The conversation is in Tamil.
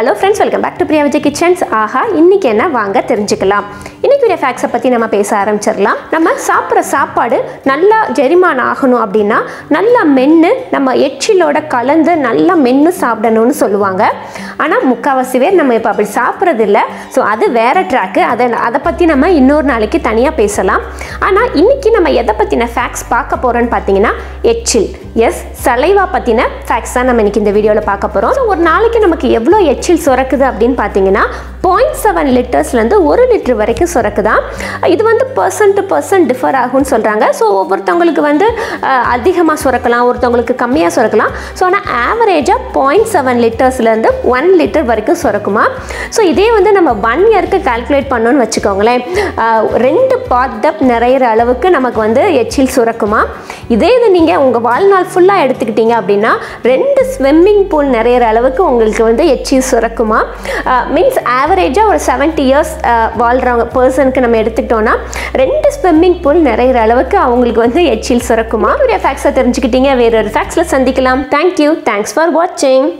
Hello friends welcome back to Priya Vijay kitchens ஆஹா இன்னைக்கு என்ன? வாங்க தெரிஞ்சுக்கலாம். இன்றைக்கி உடைய ஃபேக்ஸை பற்றி நம்ம பேச ஆரம்பிச்சிடலாம். நம்ம சாப்பிட்ற சாப்பாடு நல்லா ஜெரிமான் ஆகணும் அப்படின்னா நல்லா மென்று நம்ம எச்சிலோட கலந்து நல்லா மென்று சாப்பிடணும்னு சொல்லுவாங்க. ஆனால் முக்கால்வாசி பேர் நம்ம இப்போ அப்படி சாப்பிட்றது இல்லை ஸோ அது வேறு ட்ராக்கு அதை அதை பற்றி நம்ம இன்னொரு நாளைக்கு தனியாக பேசலாம். ஆனால் இன்னைக்கு நம்ம எதை பற்றின ஃபேக்ஸ் பார்க்க போகிறோன்னு பார்த்தீங்கன்னா எச்சில். எஸ் சலைவா பற்றின ஃபேக்ட்ஸ் தான் நம்ம இன்னைக்கு இந்த வீடியோவில் பார்க்க போகிறோம் ஸோ ஒரு நாளைக்கு நமக்கு எவ்வளோ எச்சில் சுரக்குது அப்படின்னு பார்த்தீங்கன்னா பாயிண்ட் செவன் லிட்டர்ஸ்லேருந்து ஒரு லிட்டர் வரைக்கும் சுரக்குதான் இது வந்து பர்சன் டு பர்சன் டிஃபர் ஆகும்னு சொல்கிறாங்க ஸோ ஒவ்வொருத்தவங்களுக்கு வந்து அதிகமாக சுரக்கலாம் ஒருத்தவங்களுக்கு கம்மியாக சுரக்கலாம். ஸோ ஆனால் ஆவரேஜாக பாயிண்ட் செவன் லிட்டர்ஸ்லேருந்து ஒன் லிட்டர் வரைக்கும் சுரக்குமா? ஸோ இதே வந்து நம்ம ஒன் இயருக்கு கால்குலேட் பண்ணோன்னு வச்சுக்கோங்களேன். ரெண்டு பாத்தப் நிறையிற அளவுக்கு நமக்கு வந்து எச்சில் சுரக்குமா? இதே இது நீங்கள் உங்கள் வாழ்நாள் ஃபுல்லாக எடுத்துக்கிட்டீங்க அப்படின்னா ரெண்டு ஸ்விம்மிங் பூல் நிறையிற அளவுக்கு உங்களுக்கு வந்து எச்சில் சுரக்குமா? மீன்ஸ் ஆவரேஜ் ஆவரேஜாக ஒரு செவன்ட்டி இயர்ஸ் வாழ்கிறவங்க பர்சனுக்கு நம்ம எடுத்துக்கிட்டோன்னா ரெண்டு ஸ்விம்மிங் பூல் நிறையிற அளவுக்கு அவங்களுக்கு வந்து எச்சில் சுரக்குமா? ஒரு ஃபேக்ஸை தெரிஞ்சுக்கிட்டீங்க. வேற ஒரு ஃபேக்ஸில் சந்திக்கலாம். தேங்க்யூ தேங்க்ஸ் ஃபார் வாட்சிங்